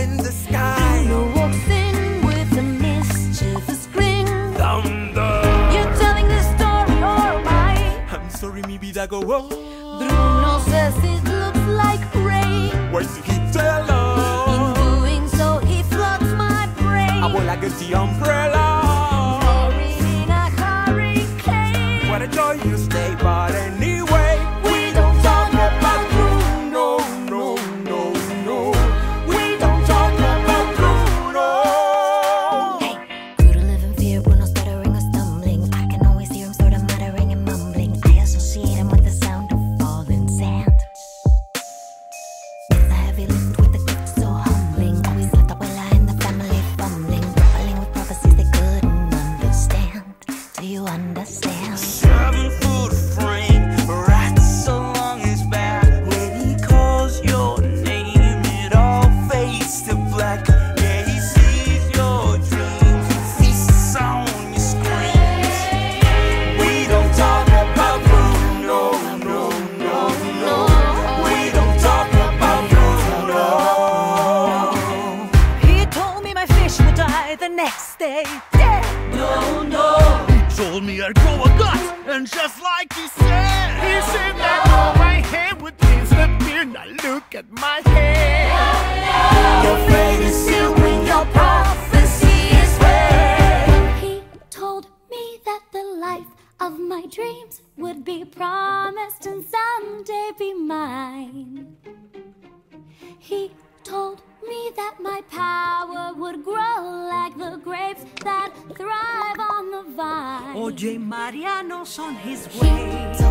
in the sky. Bruno walks in with a mischievous grin. Thunder. You're telling the story or am I? I'm sorry, maybe that go wrong. Bruno says it looks like rain. Why did he tell In doing so, he floods my brain. I will like the umbrella. Die the next day. Dead. No, no. He told me I'd grow a gut, and just like he said, He said that all my hair would disappear. Now look at my hair. Your fate is sealed when your prophecy is read. He told me that the life of my dreams would be promised and someday be mine. Like the grapes that thrive on the vine. Oye, Mariano's on his way.